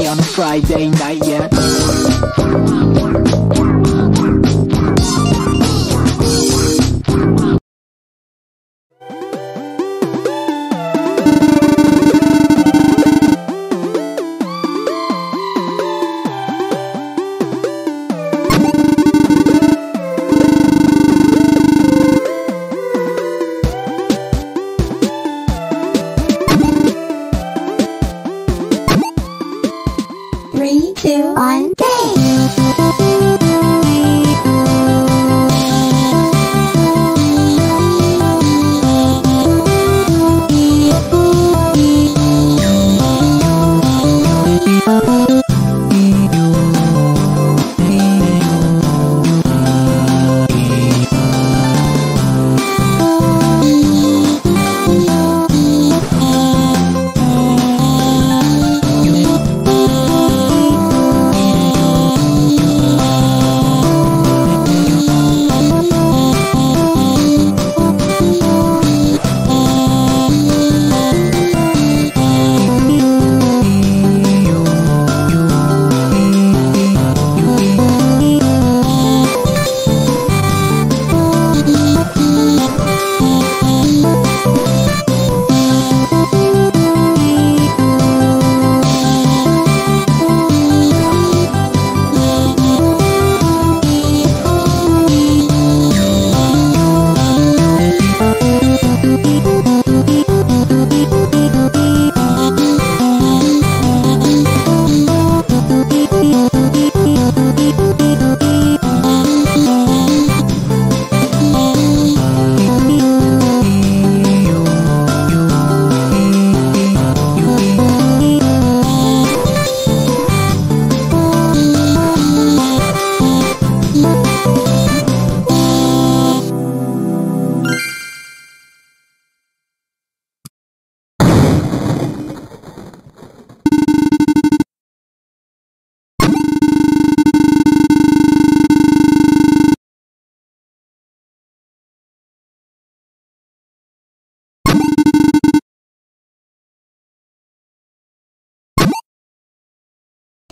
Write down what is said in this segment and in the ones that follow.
On a Friday night, yeah. Two, one, game!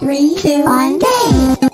Three, two, one, game!